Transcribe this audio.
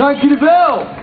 Dank jullie!